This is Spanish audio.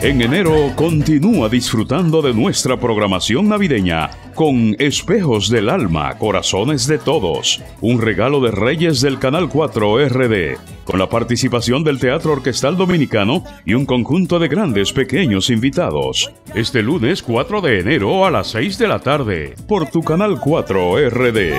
En enero continúa disfrutando de nuestra programación navideña con Espejos del Alma, Corazones de Todos, un regalo de Reyes del Canal 4 RD, con la participación del Teatro Orquestal Dominicano y un conjunto de grandes pequeños invitados. Este lunes 4 de enero a las 6 de la tarde, por tu Canal 4 RD.